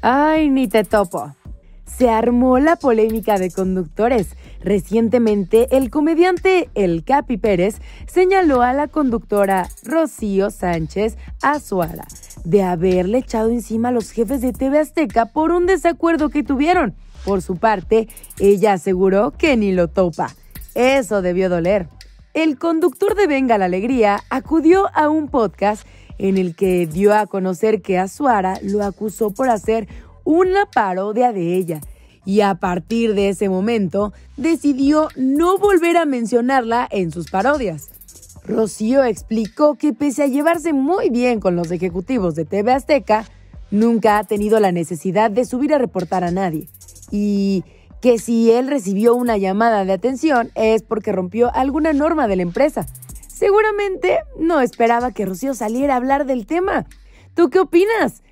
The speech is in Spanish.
Ay, ni te topo. Se armó la polémica de conductores. Recientemente, el comediante El Capi Pérez señaló a la conductora Rocío Sánchez Azuara de haberle echado encima a los jefes de TV Azteca por un desacuerdo que tuvieron. Por su parte, ella aseguró que ni lo topa. Eso debió doler. El conductor de Venga la Alegría acudió a un podcast en el que dio a conocer que Azuara lo acusó por hacer una parodia de ella y a partir de ese momento decidió no volver a mencionarla en sus parodias. Rocío explicó que pese a llevarse muy bien con los ejecutivos de TV Azteca, nunca ha tenido la necesidad de subir a reportar a nadie y que si él recibió una llamada de atención es porque rompió alguna norma de la empresa. Seguramente no esperaba que Rocío saliera a hablar del tema. ¿Tú qué opinas?